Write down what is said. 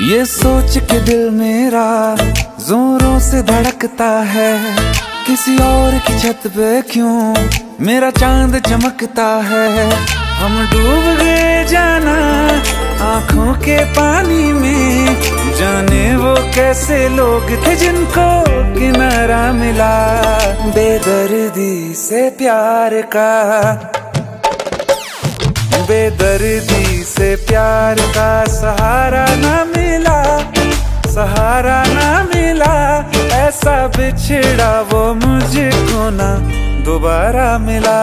ये सोच के दिल मेरा जोरों से धड़कता है। किसी और की छत पे क्यों मेरा चाँद चमकता है? हम डूब गए जाना आँखों के पानी में। जाने वो कैसे लोग थे जिनको किनारा मिला? बेदर्दी से प्यार का। बेदर्दी से प्यार का सहारा सहारा ना मिला ऐसा बिछड़ा वो मुझको ना दोबारा मिला।